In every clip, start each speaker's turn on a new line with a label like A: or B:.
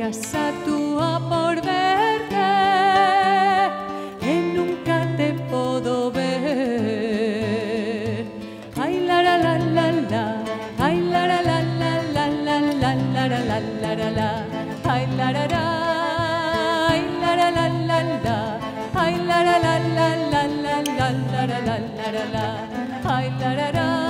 A: Casa tu por verte, que nunca te puedo ver. Ay, la la la la la, ay, la la la la la la la la la la la la, ay, la la la, ay, la la la la la, ay, la la la la la la la la la la la la, ay, la la la.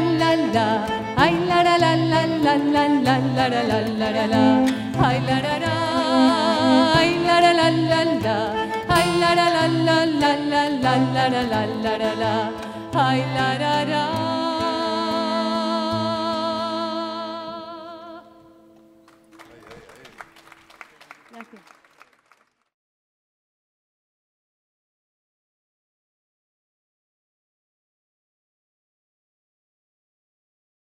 A: la la la, ay la la la la la la la la la la la la la, ay la la la, ay la la la la la, ay la la la la la la la la la la la la la, ay la la la.